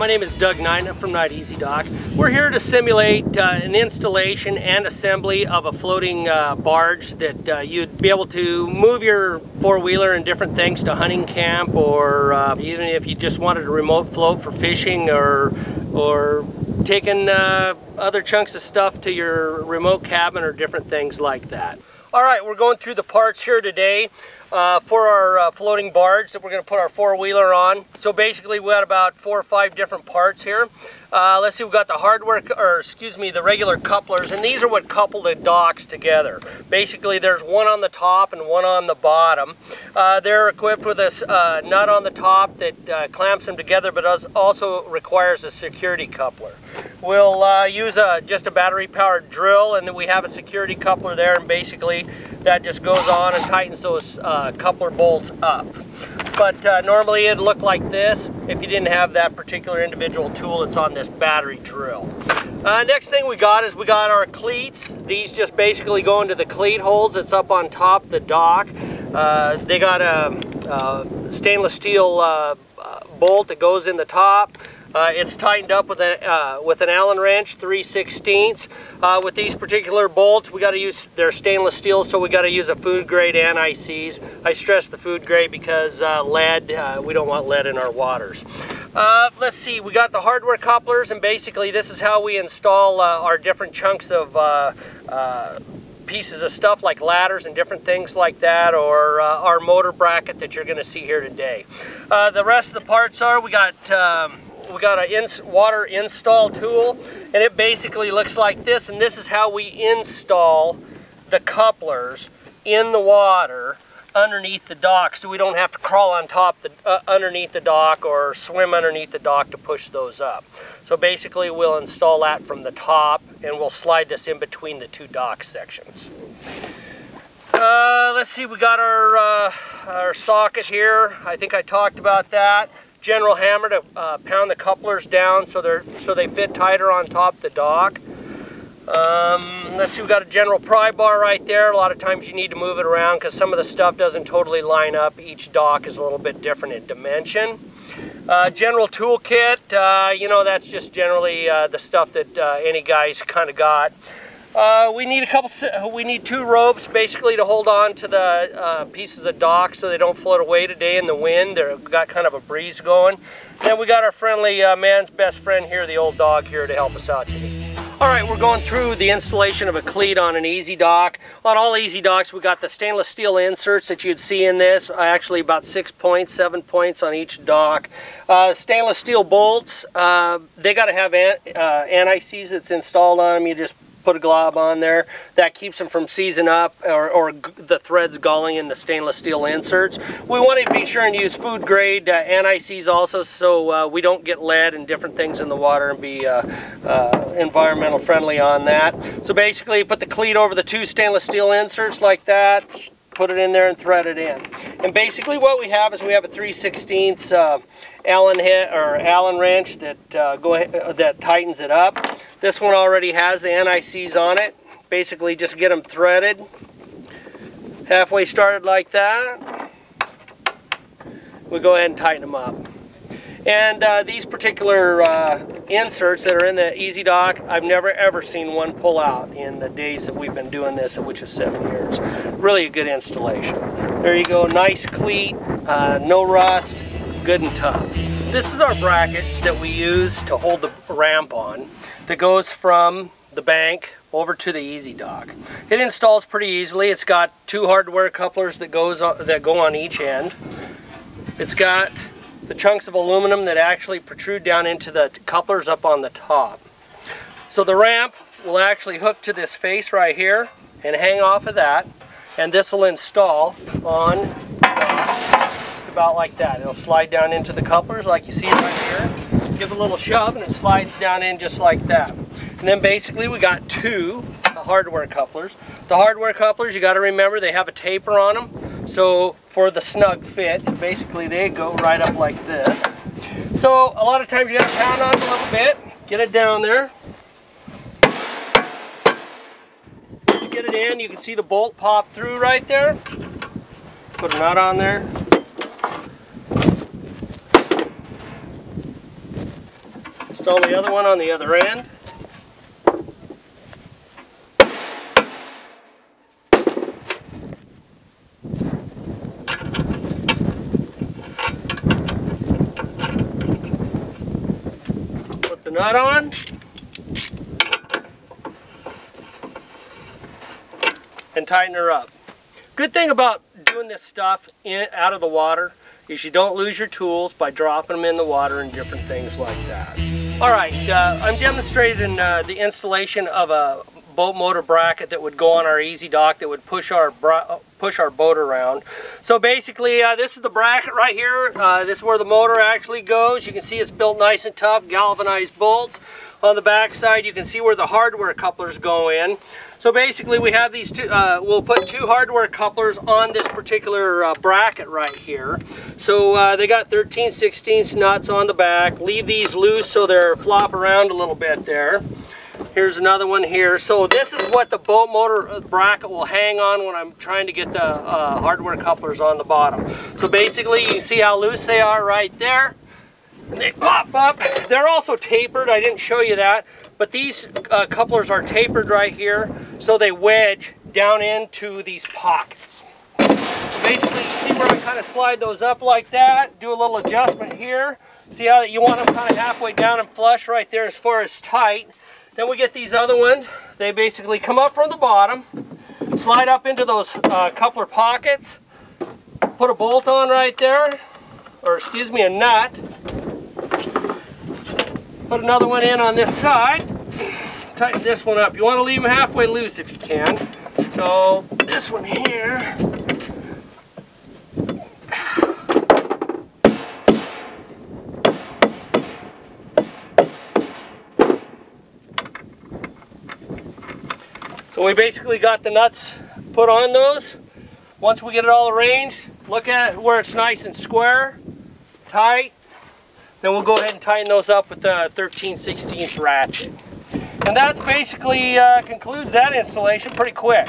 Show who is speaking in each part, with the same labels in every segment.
Speaker 1: my name is Doug Knight. I'm from Knight EZ Dock. We're here to simulate uh, an installation and assembly of a floating uh, barge that uh, you'd be able to move your four-wheeler and different things to hunting camp or uh, even if you just wanted a remote float for fishing or, or taking uh, other chunks of stuff to your remote cabin or different things like that. All right, we're going through the parts here today uh, for our uh, floating barge that we're going to put our four-wheeler on. So basically we got about four or five different parts here. Uh, let's see, we've got the hardware, or excuse me, the regular couplers, and these are what couple the docks together. Basically, there's one on the top and one on the bottom. Uh, they're equipped with a uh, nut on the top that uh, clamps them together, but also requires a security coupler. We'll use a, just a battery-powered drill, and then we have a security coupler there, and basically that just goes on and tightens those uh, coupler bolts up. But uh, normally it'd look like this if you didn't have that particular individual tool that's on this battery drill. Uh, next thing we got is we got our cleats. These just basically go into the cleat holes that's up on top the dock. Uh, they got a, a stainless steel uh, uh, bolt that goes in the top. Uh, it's tightened up with, a, uh, with an Allen wrench, 3 16 uh, With these particular bolts, we got to use, they're stainless steel, so we got to use a food grade anti-seize. I stress the food grade because uh, lead, uh, we don't want lead in our waters. Uh, let's see, we got the hardware couplers, and basically this is how we install our different chunks of pieces of stuff like ladders and different things like that or our motor bracket that you're going to see here today. The rest of the parts are we got um, we got a ins water install tool and it basically looks like this and this is how we install the couplers in the water underneath the dock so we don't have to crawl on top the uh, underneath the dock or swim underneath the dock to push those up. So basically we'll install that from the top and we'll slide this in between the two dock sections. Uh, let's see, we got our, uh, our socket here. I think I talked about that general hammer to uh, pound the couplers down so they're so they fit tighter on top of the dock. Um, let's see, we've got a general pry bar right there. A lot of times you need to move it around because some of the stuff doesn't totally line up. Each dock is a little bit different in dimension. Uh, general toolkit, uh, you know, that's just generally uh, the stuff that uh, any guy's kind of got. Uh, we need a couple, we need two ropes basically to hold on to the uh, pieces of dock so they don't float away today in the wind. They've got kind of a breeze going. Then we got our friendly uh, man's best friend here, the old dog here to help us out today. All right, we're going through the installation of a cleat on an EZ Dock. On all EZ Docks, we got the stainless steel inserts that you'd see in this, actually about six points, seven points on each dock. Uh, stainless steel bolts, uh, they got to have an, uh, anti-seize that's installed on them. You just put a glob on there. That keeps them from seizing up or, or the threads galling in the stainless steel inserts. We want to be sure and use food grade uh, anti-seize also so uh, we don't get lead and different things in the water and be uh, uh environmental friendly on that. So basically put the cleat over the two stainless steel inserts like that, put it in there and thread it in. And basically what we have is we have a 3 16 uh, Allen hit or Allen wrench that uh, go ahead, uh, that tightens it up. This one already has the anti-seize on it. Basically just get them threaded. Halfway started like that. We go ahead and tighten them up. And uh, these particular uh, inserts that are in the EZ Dock, I've never ever seen one pull out in the days that we've been doing this, which is seven years. Really a good installation. There you go, nice cleat, uh, no rust, good and tough. This is our bracket that we use to hold the ramp on that goes from the bank over to the EZ Dock. It installs pretty easily. It's got two hardware couplers that goes on, that go on each end. It's got the chunks of aluminum that actually protrude down into the couplers up on the top. So the ramp will actually hook to this face right here and hang off of that and this will install on uh, just about like that. It'll slide down into the couplers like you see right here. Give a little shove and it slides down in just like that. And then basically we got two hardware couplers. The hardware couplers, you got to remember, they have a taper on them. So for the snug fit, basically they go right up like this. So a lot of times you got to pound on it a little bit, get it down there. Get it in, you can see the bolt pop through right there. Put a nut on there. Install the other one on the other end. Put the nut on. And tighten her up. Good thing about doing this stuff in, out of the water is you don't lose your tools by dropping them in the water and different things like that. All right, uh, I'm demonstrating uh, the installation of a boat motor bracket that would go on our EZ Dock that would push our push our boat around. So basically uh, this is the bracket right here. Uh, this is where the motor actually goes. You can see it's built nice and tough, galvanized bolts. On the back side you can see where the hardware couplers go in. So basically we have these two, uh, we'll put two hardware couplers on this particular uh, bracket right here. So uh, they got 13 16 nuts on the back. Leave these loose so they're flop around a little bit there. Here's another one here. So this is what the boat motor uh, bracket will hang on when I'm trying to get the uh, hardware couplers on the bottom. So basically you see how loose they are right there. They pop up. They're also tapered. I didn't show you that. But these uh, couplers are tapered right here, so they wedge down into these pockets. Basically, you see where I kind of slide those up like that, do a little adjustment here. See how you want them kind of halfway down and flush right there as far as tight. Then we get these other ones. They basically come up from the bottom, slide up into those uh, coupler pockets, put a bolt on right there, or excuse me, a nut, Put another one in on this side. Tighten this one up. You want to leave them halfway loose if you can. So this one here. So we basically got the nuts put on those. Once we get it all arranged, look at where it's nice and square, tight, then we'll go ahead and tighten those up with the 13 16th ratchet. And that basically uh, concludes that installation pretty quick.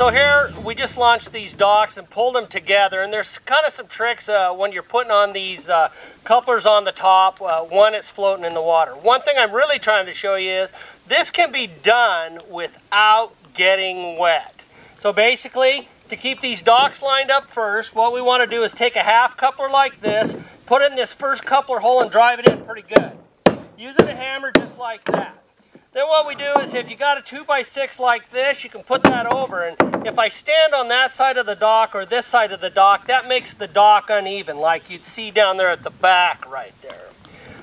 Speaker 1: So here we just launched these docks and pulled them together and there's kind of some tricks uh, when you're putting on these uh, couplers on the top, uh, one it's floating in the water. One thing I'm really trying to show you is this can be done without getting wet. So basically to keep these docks lined up first what we want to do is take a half coupler like this, put in this first coupler hole and drive it in pretty good. Using a hammer just like that. Then what we do is if you got a 2x6 like this, you can put that over. And if I stand on that side of the dock or this side of the dock, that makes the dock uneven, like you'd see down there at the back right there.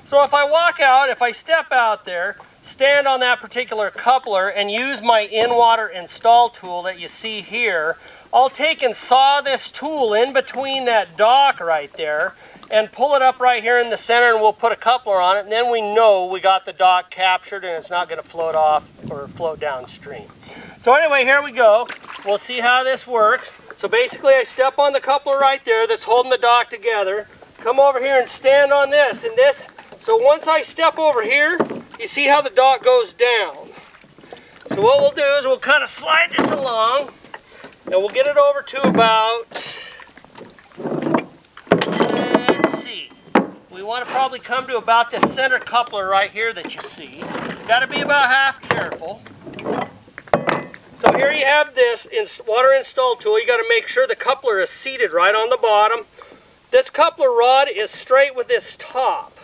Speaker 1: So if I walk out, if I step out there, stand on that particular coupler and use my in-water install tool that you see here, I'll take and saw this tool in between that dock right there and pull it up right here in the center and we'll put a coupler on it and then we know we got the dock captured and it's not going to float off or float downstream. So anyway, here we go. We'll see how this works. So basically I step on the coupler right there that's holding the dock together, come over here and stand on this and this. So once I step over here, you see how the dock goes down. So what we'll do is we'll kind of slide this along and we'll get it over to about want to probably come to about this center coupler right here that you see. Got to be about half careful. So here you have this water install tool. You got to make sure the coupler is seated right on the bottom. This coupler rod is straight with this top.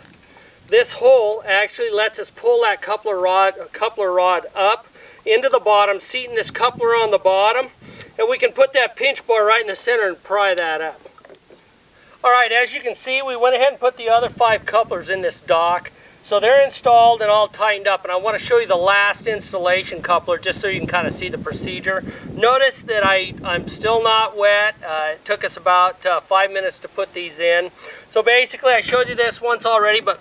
Speaker 1: This hole actually lets us pull that coupler rod, coupler rod up into the bottom, seating this coupler on the bottom, and we can put that pinch bar right in the center and pry that up. All right, as you can see, we went ahead and put the other five couplers in this dock. So they're installed and all tightened up, and I want to show you the last installation coupler just so you can kind of see the procedure. Notice that I, I'm still not wet. Uh, it took us about uh, five minutes to put these in. So basically, I showed you this once already, but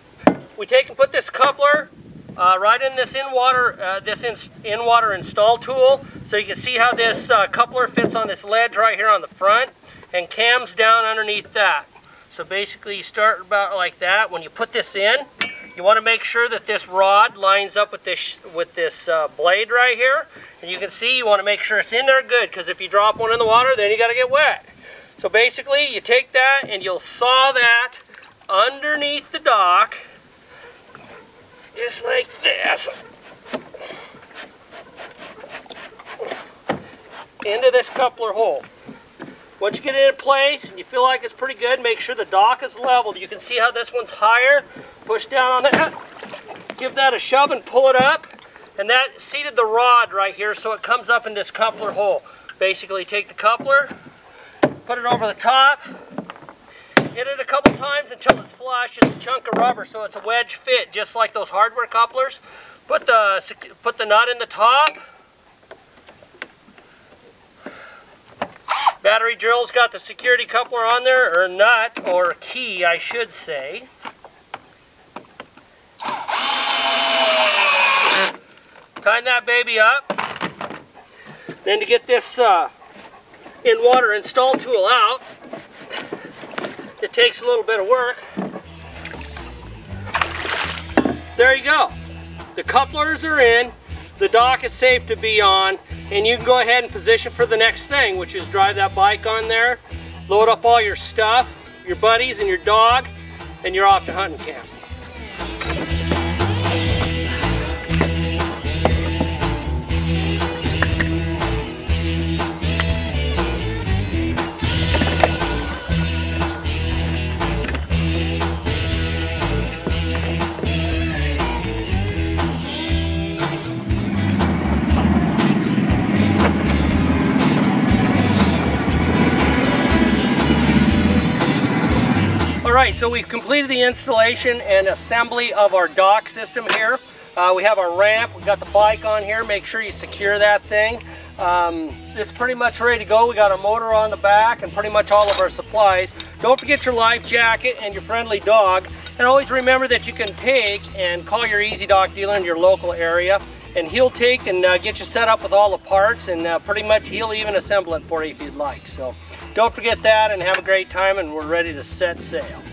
Speaker 1: we take and put this coupler uh, right in this in-water uh, this in-water install tool. So you can see how this uh, coupler fits on this ledge right here on the front and cams down underneath that. So basically you start about like that. When you put this in, You want to make sure that this rod lines up with this with this uh, blade right here. And you can see you want to make sure it's in there good because if you drop one in the water, then you got to get wet. So basically, you take that and you'll saw that underneath the dock, just like this. Into this coupler hole. Once you get it in place and you feel like it's pretty good, make sure the dock is leveled. You can see how this one's higher. Push down on that. Give that a shove and pull it up. And that seated the rod right here so it comes up in this coupler hole. Basically take the coupler, put it over the top, hit it a couple times until it's flush. It's a chunk of rubber so it's a wedge fit just like those hardware couplers. Put the, put the nut in the top. Battery drill's got the security coupler on there, or nut, or key I should say. Tighten that baby up. Then to get this uh, in water install tool out, it takes a little bit of work. There you go. The couplers are in, the dock is safe to be on, and you can go ahead and position for the next thing, which is drive that bike on there, load up all your stuff, your buddies and your dog, and you're off to hunting camp. So we've completed the installation and assembly of our dock system here. Uh, we have our ramp, We've got the bike on here, make sure you secure that thing. Um, it's pretty much ready to go. We got our motor on the back and pretty much all of our supplies. Don't forget your life jacket and your friendly dog. And always remember that you can take and call your EZ Dock dealer in your local area and he'll take and uh, get you set up with all the parts and uh, pretty much he'll even assemble it for you if you'd like. So don't forget that and have a great time and we're ready to set sail.